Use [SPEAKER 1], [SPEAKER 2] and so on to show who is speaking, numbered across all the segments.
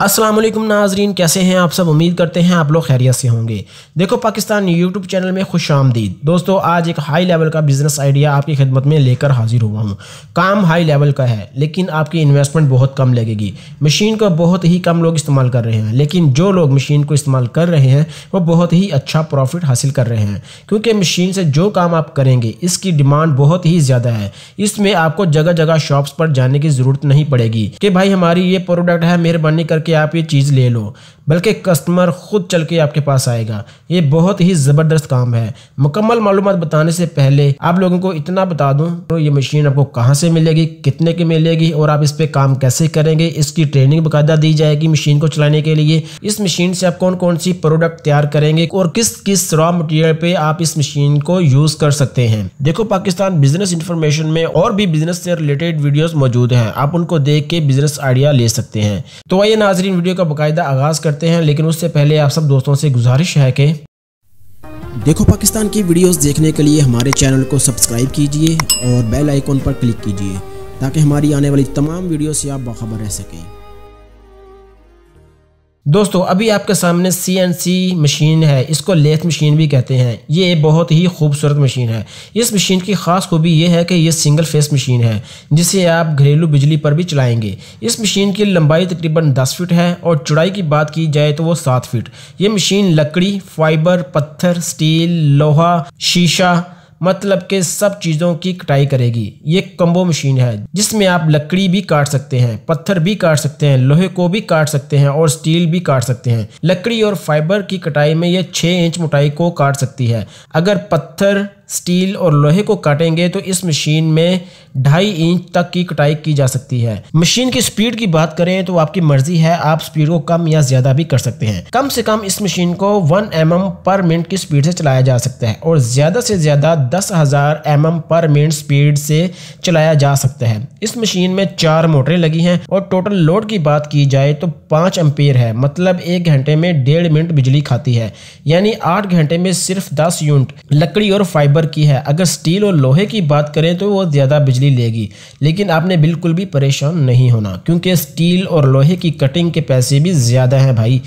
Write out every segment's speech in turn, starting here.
[SPEAKER 1] अस्सलाम वालेकुम नाजरीन, कैसे हैं आप सब? उम्मीद करते हैं आप लोग खैरियत से होंगे। देखो पाकिस्तान यूट्यूब चैनल में खुश आमदीद। दोस्तों, आज एक हाई लेवल का बिज़नेस आइडिया आपकी खिदमत में लेकर हाजिर हुआ हूँ। काम हाई लेवल का है, लेकिन आपकी इन्वेस्टमेंट बहुत कम लगेगी। मशीन को बहुत ही कम लोग इस्तेमाल कर रहे हैं, लेकिन जो लोग मशीन को इस्तेमाल कर रहे हैं, वो बहुत ही अच्छा प्रॉफिट हासिल कर रहे हैं। क्योंकि मशीन से जो काम आप करेंगे, इसकी डिमांड बहुत ही ज़्यादा है। इसमें आपको जगह जगह शॉप्स पर जाने की ज़रूरत नहीं पड़ेगी कि भाई हमारी ये प्रोडक्ट है, मेहरबानी करके कि आप ये चीज़ ले लो। बल्कि कस्टमर खुद चल के आपके पास आएगा। ये बहुत ही ज़बरदस्त काम है। मुकम्मल मालूम बताने से पहले आप लोगों को इतना बता दूँ तो ये मशीन आपको कहाँ से मिलेगी, कितने की मिलेगी और आप इस पर काम कैसे करेंगे, इसकी ट्रेनिंग बाकायदा दी जाएगी मशीन को चलाने के लिए। इस मशीन से आप कौन कौन सी प्रोडक्ट तैयार करेंगे और किस किस रॉ मटीरियल पे आप इस मशीन को यूज़ कर सकते हैं। देखो, पाकिस्तान बिज़नेस इंफॉर्मेशन में और भी बिज़नेस से रिलेटेड वीडियोस मौजूद हैं। आप उनको देख के बिज़नेस आइडिया ले सकते हैं। तो आइए नाजरीन वीडियो का बाकायदा आगाज़ करते करते हैं, लेकिन उससे पहले आप सब दोस्तों से गुजारिश है कि
[SPEAKER 2] देखो पाकिस्तान की वीडियोस देखने के लिए हमारे चैनल को सब्सक्राइब कीजिए और बेल आइकॉन पर क्लिक कीजिए, ताकि हमारी आने वाली तमाम वीडियो से आप बाखबर रह सकें।
[SPEAKER 1] दोस्तों, अभी आपके सामने सी एन सी मशीन है। इसको लेथ मशीन भी कहते हैं। ये बहुत ही खूबसूरत मशीन है। इस मशीन की ख़ास खूबी ये है कि ये सिंगल फेस मशीन है, जिसे आप घरेलू बिजली पर भी चलाएँगे। इस मशीन की लंबाई तकरीबन 10 फीट है और चौड़ाई की बात की जाए तो वो 7 फीट। ये मशीन लकड़ी फाइबर पत्थर स्टील लोहा, शीशा मतलब के सब चीज़ों की कटाई करेगी। ये कम्बो मशीन है, जिसमें आप लकड़ी भी काट सकते हैं, पत्थर भी काट सकते हैं, लोहे को भी काट सकते हैं और स्टील भी काट सकते हैं। लकड़ी और फाइबर की कटाई में यह छह इंच मोटाई को काट सकती है। अगर पत्थर स्टील और लोहे को काटेंगे तो इस मशीन में ढाई इंच तक की कटाई की जा सकती है। मशीन की स्पीड की बात करें तो आपकी मर्ज़ी है, आप स्पीड को कम या ज़्यादा भी कर सकते हैं। कम से कम इस मशीन को वन एम mm पर मिनट की स्पीड से चलाया जा सकता है और ज़्यादा से ज़्यादा दस हज़ार एम mm पर मिनट स्पीड से चलाया जा सकता है। इस मशीन में चार मोटरें लगी हैं और टोटल लोड की बात की जाए तो पाँच एम्पेयर है मतलब एक घंटे में डेढ़ मिनट बिजली खाती है। यानी आठ घंटे में सिर्फ़ दस यूनिट लकड़ी और फाइबर फाइबर की है। अगर स्टील और लोहे की बात करें तो वो ज़्यादा बिजली लेगी, लेकिन आपने बिल्कुल भी परेशान नहीं होना, क्योंकि स्टील और लोहे की कटिंग के पैसे भी ज़्यादा हैं भाई।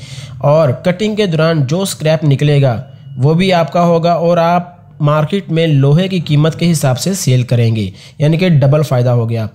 [SPEAKER 1] और कटिंग के दौरान जो स्क्रैप निकलेगा, वो भी आपका होगा और आप मार्केट में लोहे की कीमत के हिसाब से सेल करेंगे, यानी कि डबल फ़ायदा हो गया।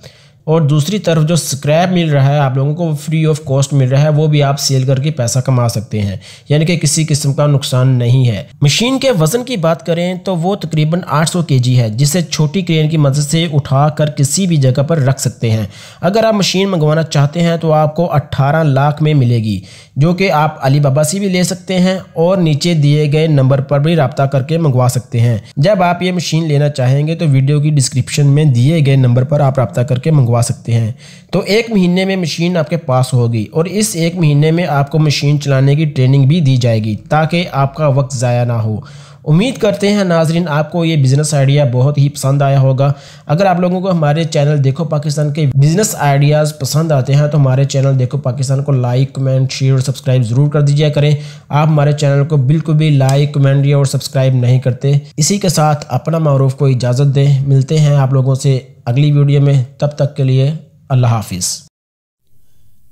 [SPEAKER 1] और दूसरी तरफ़ जो स्क्रैप मिल रहा है, आप लोगों को फ्री ऑफ़ कॉस्ट मिल रहा है, वो भी आप सेल करके पैसा कमा सकते हैं। यानी कि किसी किस्म का नुकसान नहीं है। मशीन के वज़न की बात करें तो वो तकरीबन 800 केजी है, जिसे छोटी क्रेन की मदद से उठाकर किसी भी जगह पर रख सकते हैं। अगर आप मशीन मंगवाना चाहते हैं तो आपको अट्ठारह लाख में मिलेगी, जो कि आप अली बाबा से भी ले सकते हैं और नीचे दिए गए नंबर पर भी रबता करके मंगवा सकते हैं। जब आप ये मशीन लेना चाहेंगे तो वीडियो की डिस्क्रिप्शन में दिए गए नंबर पर आप रबता करके मंगवा करवा सकते हैं। तो एक महीने में मशीन आपके पास होगी और इस एक महीने में आपको मशीन चलाने की ट्रेनिंग भी दी जाएगी ताकि आपका वक्त ज़ाया ना हो। उम्मीद करते हैं नाजरीन, आपको ये बिज़नेस आइडिया बहुत ही पसंद आया होगा। अगर आप लोगों को हमारे चैनल देखो पाकिस्तान के बिज़नेस आइडियाज़ पसंद आते हैं तो हमारे चैनल देखो पाकिस्तान को लाइक, कमेंट, शेयर और सब्सक्राइब ज़रूर कर दीजिए करें। आप हमारे चैनल को बिल्कुल भी लाइक, कमेंट या और सब्सक्राइब नहीं करते। इसी के साथ अपना मरूफ को इजाज़त दें। मिलते हैं आप लोगों से अगली वीडियो में, तब तक के लिए अल्लाह हाफिज़।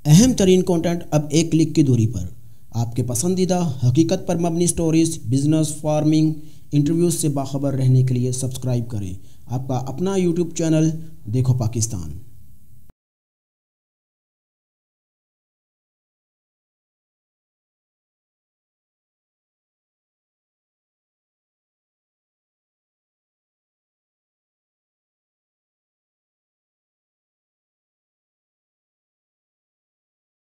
[SPEAKER 2] अहम तरीन कॉन्टेंट अब एक क्लिक की दूरी पर। आपके पसंदीदा हकीकत पर मबनी स्टोरीज बिज़नेस फ़ार्मिंग इंटरव्यूज़ से बाखबर रहने के लिए सब्सक्राइब करें। आपका अपना यूट्यूब चैनल देखो पाकिस्तान।